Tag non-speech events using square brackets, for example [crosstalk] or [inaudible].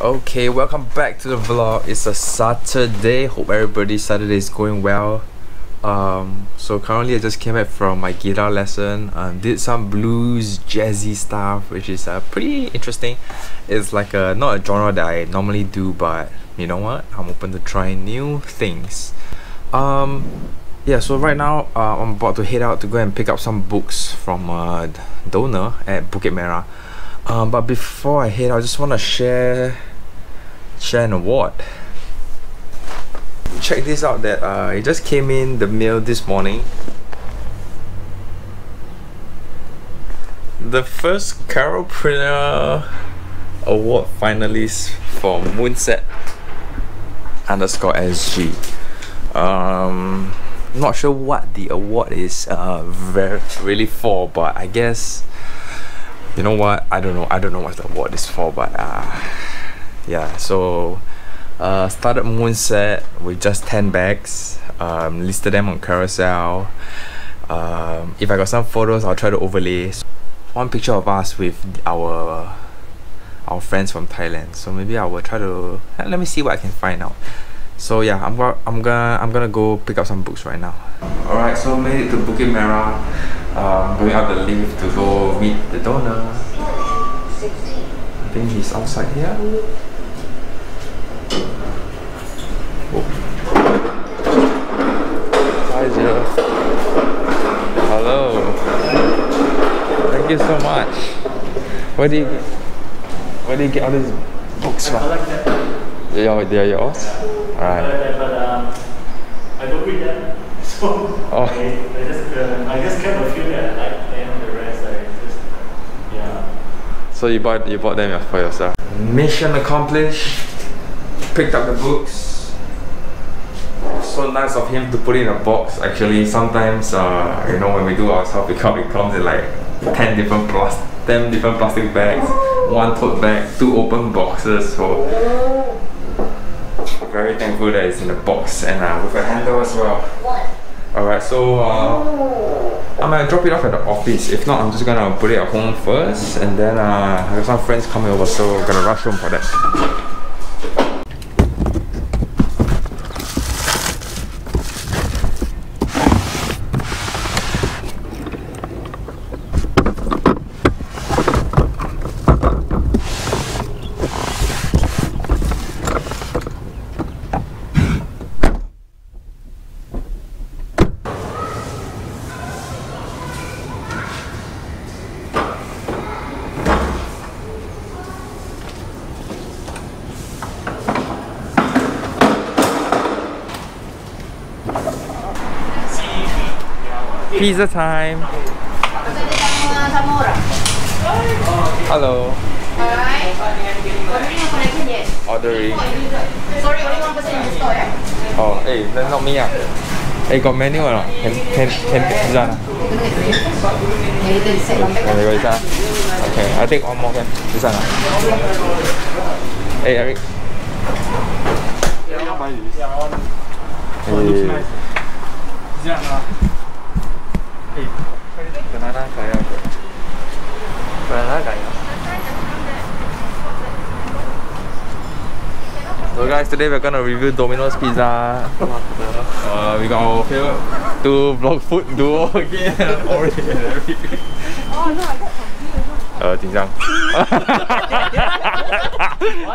Okay, welcome back to the vlog. It's a Saturday. Hope everybody's Saturday is going well. Um, so currently I just came back from my guitar lesson. Um, did some blues, jazzy stuff, which is uh, pretty interesting. It's like a not a genre that I normally do, but you know what? I'm open to trying new things. Um, yeah. So right now uh, I'm about to head out to go and pick up some books from a donor at Bukit Merah. Um, but before I head, I just want to share share an award. Check this out that uh, it just came in the mail this morning. The first Carolpreneur Award finalist for Moonset underscore SG. Um, not sure what the award is uh, very really for, but I guess you know what I don't know I don't know what the award is for, but uh, yeah so uh, started Moonset with just 10 bags. Um, listed them on Carousell. Um, if I got some photos I'll try to overlay. One picture of us with our our friends from Thailand. So maybe I will try to let me see what I can find out. So yeah I'm gonna I'm gonna I'm gonna go pick up some books right now. Alright so made it to Bukit Merah. Um, going up the lift to go meet the donor. I think he's outside here Hi Joe. Hello. Thank you so much. Where do you get, where do you get all these books from? They're, they're yours? Alright. But um, I don't read them, so Oh. I, I just uh, I just kept a few that I like, and the rest I just yeah. So you bought you bought them for yourself. Mission accomplished. Picked up the books. So nice of him to put it in a box. Actually, sometimes uh, you know when we do our self pickup, it comes in like ten different plus ten different plastic bags, one tote bag, two open boxes. So very thankful that it's in a box and uh, with a handle as well. Alright, so uh, I'm gonna drop it off at the office. If not, I'm just gonna put it at home first, and then uh, I have some friends coming over, so I'm gonna rush home for that. Pizza time. Zamora. Hello. Alright. Ordering or collection yet? Ordering. Sorry, only one person in the store, eh? Oh, hey, then not me ah. Hey, got menu or not? Can can can get pizza? ah? Yeah, later you set one back. Can you pizza? Okay, I take one more can. This one ah. Hey, Eric. Hey. 这样啊， Banana kaya. Banana kaya. So guys, today we're gonna review Domino's Pizza. Uh, we got our favorite two vlog food duo again. [laughs] Ori and Eric. Oh no, I got confused. Uh, 紧张。 [laughs] [laughs]